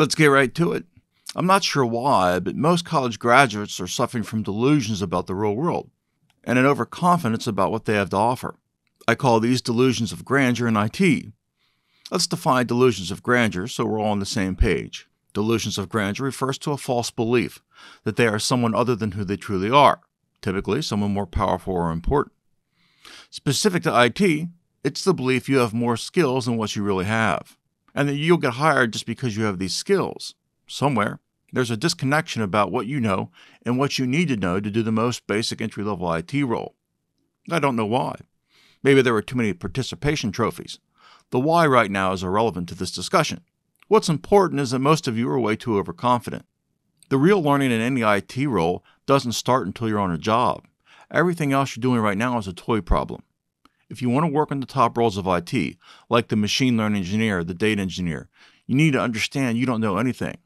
Let's get right to it. I'm not sure why, but most college graduates are suffering from delusions about the real world and an overconfidence about what they have to offer. I call these delusions of grandeur in IT. Let's define delusions of grandeur so we're all on the same page. Delusions of grandeur refers to a false belief that they are someone other than who they truly are, typically someone more powerful or important. Specific to IT, it's the belief you have more skills than what you really have, and that you'll get hired just because you have these skills. Somewhere, there's a disconnection about what you know and what you need to know to do the most basic entry level IT role. I don't know why. Maybe there were too many participation trophies. The why right now is irrelevant to this discussion. What's important is that most of you are way too overconfident. The real learning in any IT role doesn't start until you're on a job. Everything else you're doing right now is a toy problem. If you want to work in the top roles of IT, like the machine learning engineer, the data engineer, you need to understand you don't know anything.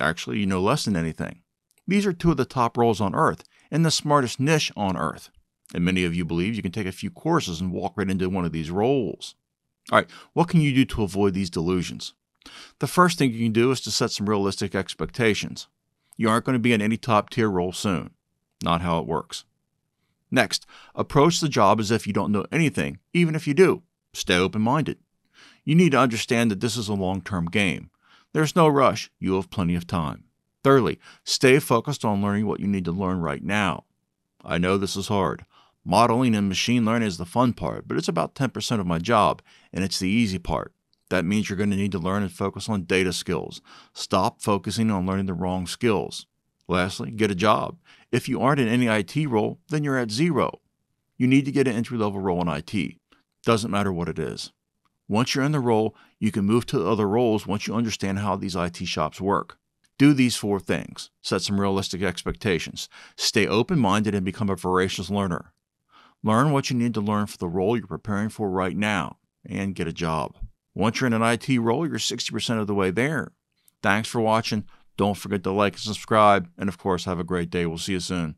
Actually, you know less than anything. These are two of the top roles on Earth and the smartest niche on Earth. And many of you believe you can take a few courses and walk right into one of these roles. All right, what can you do to avoid these delusions? The first thing you can do is to set some realistic expectations. You aren't going to be in any top tier role soon. Not how it works. Next, approach the job as if you don't know anything, even if you do. Stay open minded. You need to understand that this is a long term game. There's no rush, you have plenty of time. Thirdly, stay focused on learning what you need to learn right now. I know this is hard. Modeling and machine learning is the fun part, but it's about 10% of my job, and it's the easy part. That means you're going to need to learn and focus on data skills. Stop focusing on learning the wrong skills. Lastly, get a job. If you aren't in any IT role, then you're at zero. You need to get an entry level role in IT. Doesn't matter what it is. Once you're in the role, you can move to other roles once you understand how these IT shops work. Do these four things set some realistic expectations, stay open minded, and become a voracious learner. Learn what you need to learn for the role you're preparing for right now, and get a job. Once you're in an IT role, you're 60% of the way there. Thanks for watching. Don't forget to like and subscribe. And of course, have a great day. We'll see you soon.